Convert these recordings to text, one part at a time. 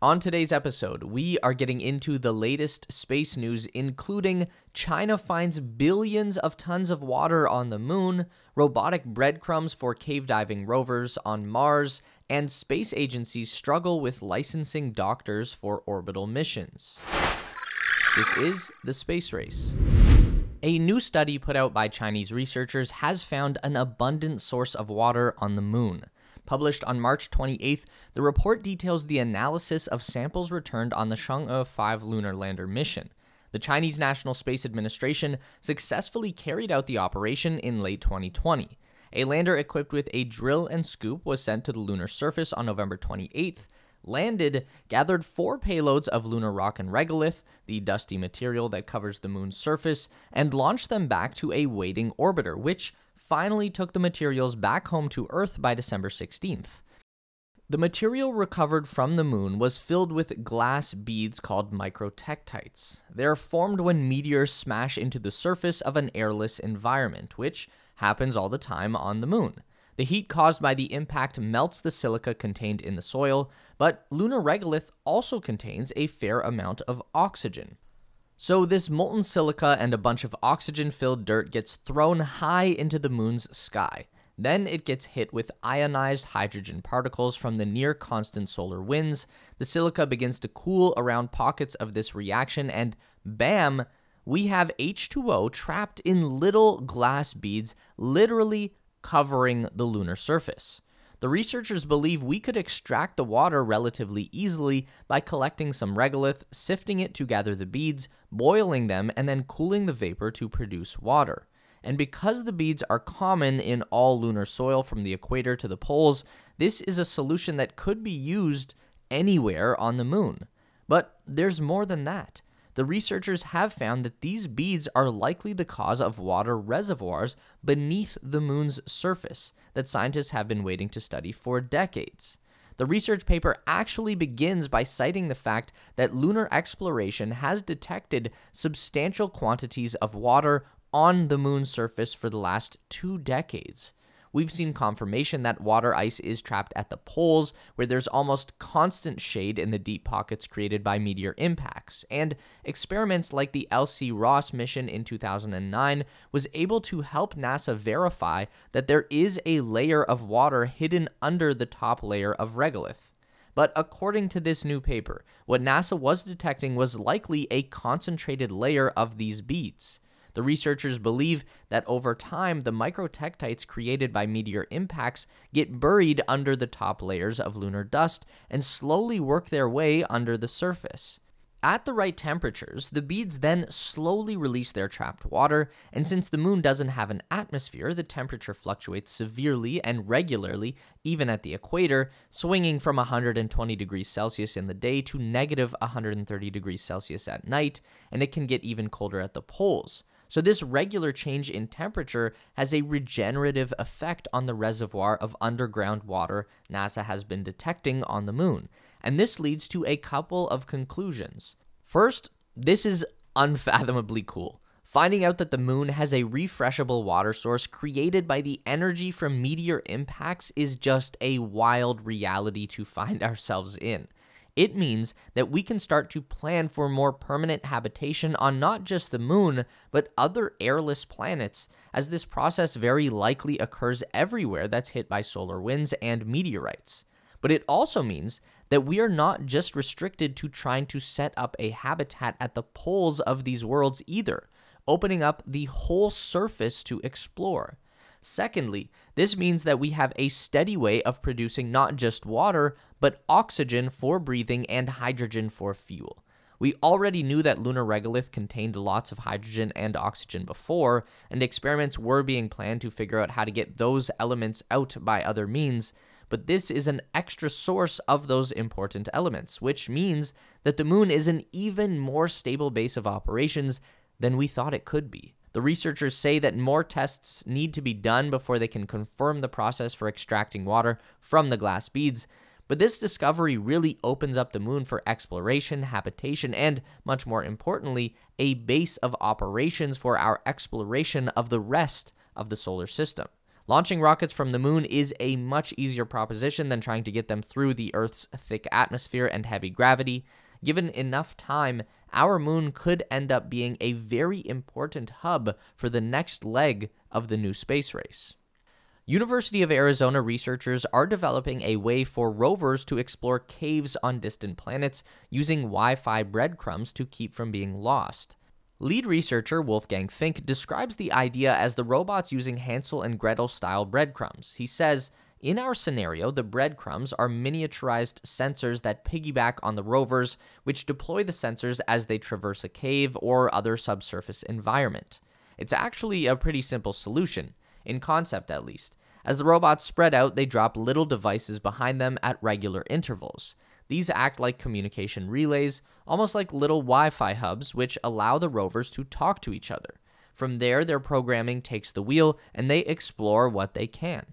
On today's episode, we are getting into the latest space news, including China finds billions of tons of water on the moon, robotic breadcrumbs for cave diving rovers on Mars, and space agencies struggle with licensing doctors for orbital missions. This is the space race. A new study put out by Chinese researchers has found an abundant source of water on the moon. Published on March 28th, the report details the analysis of samples returned on the Chang'e 5 lunar lander mission. The Chinese National Space Administration successfully carried out the operation in late 2020. A lander equipped with a drill and scoop was sent to the lunar surface on November 28th, landed, gathered four payloads of lunar rock and regolith, the dusty material that covers the moon's surface, and launched them back to a waiting orbiter, which finally took the materials back home to Earth by December 16th. The material recovered from the moon was filled with glass beads called microtektites. They are formed when meteors smash into the surface of an airless environment, which happens all the time on the moon. The heat caused by the impact melts the silica contained in the soil, but lunar regolith also contains a fair amount of oxygen. So, this molten silica and a bunch of oxygen filled dirt gets thrown high into the moon's sky. Then it gets hit with ionized hydrogen particles from the near constant solar winds. The silica begins to cool around pockets of this reaction, and bam, we have H2O trapped in little glass beads, literally covering the lunar surface. The researchers believe we could extract the water relatively easily by collecting some regolith, sifting it to gather the beads, boiling them, and then cooling the vapor to produce water. And because the beads are common in all lunar soil from the equator to the poles, this is a solution that could be used anywhere on the moon. But there's more than that the researchers have found that these beads are likely the cause of water reservoirs beneath the moon's surface that scientists have been waiting to study for decades. The research paper actually begins by citing the fact that lunar exploration has detected substantial quantities of water on the moon's surface for the last two decades. We've seen confirmation that water ice is trapped at the poles, where there's almost constant shade in the deep pockets created by meteor impacts. And experiments like the LCROSS mission in 2009 was able to help NASA verify that there is a layer of water hidden under the top layer of regolith. But according to this new paper, what NASA was detecting was likely a concentrated layer of these beads. The researchers believe that over time, the microtektites created by meteor impacts get buried under the top layers of lunar dust and slowly work their way under the surface. At the right temperatures, the beads then slowly release their trapped water, and since the moon doesn't have an atmosphere, the temperature fluctuates severely and regularly, even at the equator, swinging from 120 degrees Celsius in the day to negative 130 degrees Celsius at night, and it can get even colder at the poles. So, this regular change in temperature has a regenerative effect on the reservoir of underground water NASA has been detecting on the moon. And this leads to a couple of conclusions. First, this is unfathomably cool. Finding out that the moon has a refreshable water source created by the energy from meteor impacts is just a wild reality to find ourselves in. It means that we can start to plan for more permanent habitation on not just the moon, but other airless planets, as this process very likely occurs everywhere that's hit by solar winds and meteorites. But it also means that we are not just restricted to trying to set up a habitat at the poles of these worlds either, opening up the whole surface to explore. Secondly, this means that we have a steady way of producing not just water, but oxygen for breathing and hydrogen for fuel. We already knew that lunar regolith contained lots of hydrogen and oxygen before, and experiments were being planned to figure out how to get those elements out by other means, but this is an extra source of those important elements, which means that the moon is an even more stable base of operations than we thought it could be. The researchers say that more tests need to be done before they can confirm the process for extracting water from the glass beads, but this discovery really opens up the moon for exploration, habitation, and, much more importantly, a base of operations for our exploration of the rest of the solar system. Launching rockets from the moon is a much easier proposition than trying to get them through the Earth's thick atmosphere and heavy gravity. Given enough time, our moon could end up being a very important hub for the next leg of the new space race. University of Arizona researchers are developing a way for rovers to explore caves on distant planets using Wi Fi breadcrumbs to keep from being lost. Lead researcher Wolfgang Fink describes the idea as the robots using Hansel and Gretel style breadcrumbs. He says, in our scenario, the breadcrumbs are miniaturized sensors that piggyback on the rovers, which deploy the sensors as they traverse a cave or other subsurface environment. It's actually a pretty simple solution, in concept at least. As the robots spread out, they drop little devices behind them at regular intervals. These act like communication relays, almost like little Wi Fi hubs, which allow the rovers to talk to each other. From there, their programming takes the wheel and they explore what they can.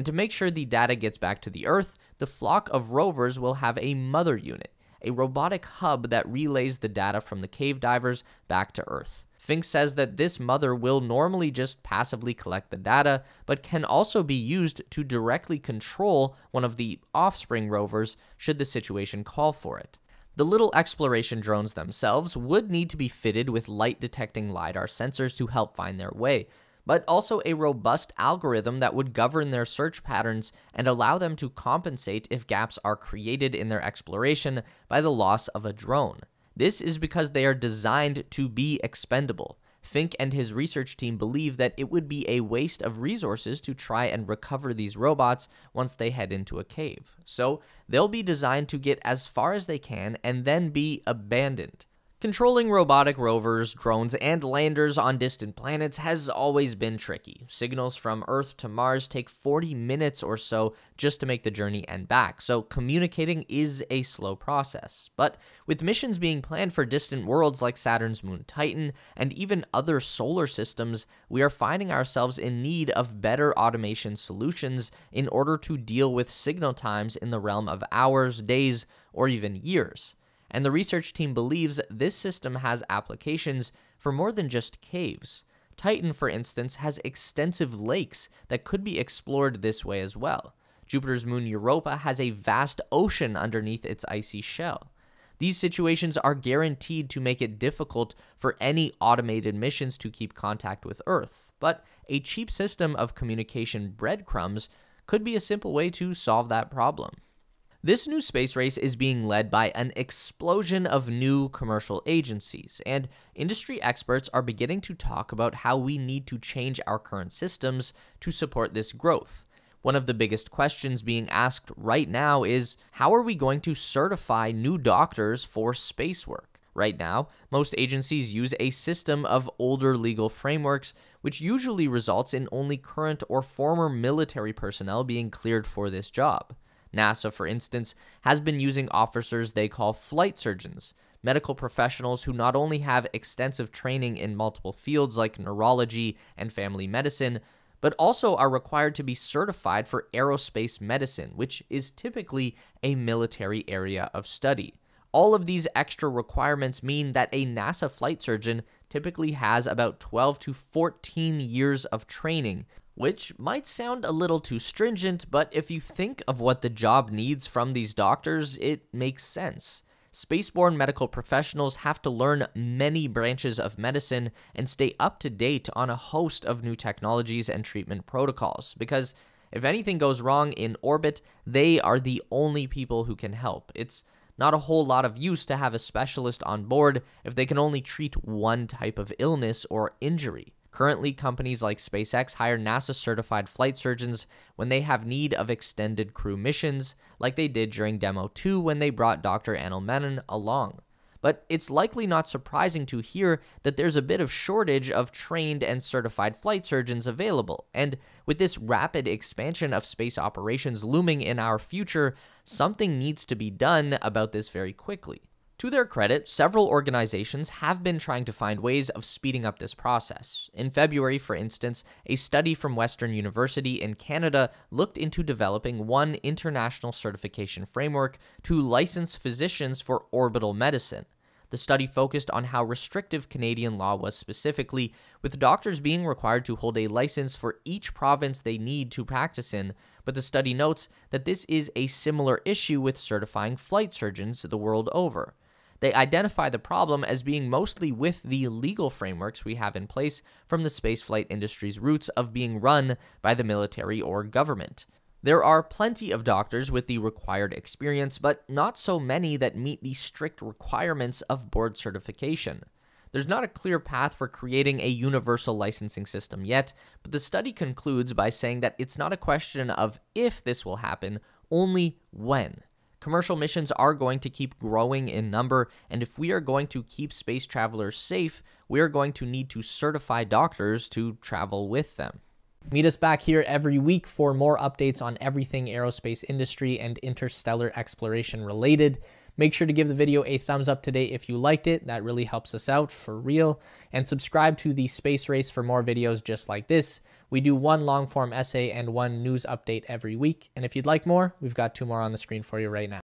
And to make sure the data gets back to the Earth, the flock of rovers will have a mother unit, a robotic hub that relays the data from the cave divers back to Earth. Fink says that this mother will normally just passively collect the data, but can also be used to directly control one of the offspring rovers should the situation call for it. The little exploration drones themselves would need to be fitted with light detecting LiDAR sensors to help find their way, but also a robust algorithm that would govern their search patterns and allow them to compensate if gaps are created in their exploration by the loss of a drone. This is because they are designed to be expendable. Fink and his research team believe that it would be a waste of resources to try and recover these robots once they head into a cave. So, they'll be designed to get as far as they can and then be abandoned. Controlling robotic rovers, drones, and landers on distant planets has always been tricky. Signals from Earth to Mars take 40 minutes or so just to make the journey and back, so communicating is a slow process. But with missions being planned for distant worlds like Saturn's moon Titan and even other solar systems, we are finding ourselves in need of better automation solutions in order to deal with signal times in the realm of hours, days, or even years and the research team believes this system has applications for more than just caves. Titan, for instance, has extensive lakes that could be explored this way as well. Jupiter's moon Europa has a vast ocean underneath its icy shell. These situations are guaranteed to make it difficult for any automated missions to keep contact with Earth, but a cheap system of communication breadcrumbs could be a simple way to solve that problem. This new space race is being led by an explosion of new commercial agencies, and industry experts are beginning to talk about how we need to change our current systems to support this growth. One of the biggest questions being asked right now is how are we going to certify new doctors for space work? Right now, most agencies use a system of older legal frameworks, which usually results in only current or former military personnel being cleared for this job. NASA, for instance, has been using officers they call flight surgeons, medical professionals who not only have extensive training in multiple fields like neurology and family medicine, but also are required to be certified for aerospace medicine, which is typically a military area of study. All of these extra requirements mean that a NASA flight surgeon typically has about 12 to 14 years of training which might sound a little too stringent, but if you think of what the job needs from these doctors, it makes sense. Spaceborne medical professionals have to learn many branches of medicine and stay up to date on a host of new technologies and treatment protocols because if anything goes wrong in orbit, they are the only people who can help. It's not a whole lot of use to have a specialist on board if they can only treat one type of illness or injury. Currently, companies like SpaceX hire NASA certified flight surgeons when they have need of extended crew missions, like they did during Demo 2 when they brought Dr. Anil Menon along. But it's likely not surprising to hear that there's a bit of shortage of trained and certified flight surgeons available. And with this rapid expansion of space operations looming in our future, something needs to be done about this very quickly. To their credit, several organizations have been trying to find ways of speeding up this process. In February, for instance, a study from Western University in Canada looked into developing one international certification framework to license physicians for orbital medicine. The study focused on how restrictive Canadian law was specifically, with doctors being required to hold a license for each province they need to practice in, but the study notes that this is a similar issue with certifying flight surgeons the world over. They identify the problem as being mostly with the legal frameworks we have in place from the spaceflight industry's roots of being run by the military or government. There are plenty of doctors with the required experience, but not so many that meet the strict requirements of board certification. There's not a clear path for creating a universal licensing system yet, but the study concludes by saying that it's not a question of if this will happen, only when. Commercial missions are going to keep growing in number, and if we are going to keep space travelers safe, we are going to need to certify doctors to travel with them. Meet us back here every week for more updates on everything aerospace industry and interstellar exploration related. Make sure to give the video a thumbs up today if you liked it. That really helps us out for real. And subscribe to the Space Race for more videos just like this. We do one long form essay and one news update every week. And if you'd like more, we've got two more on the screen for you right now.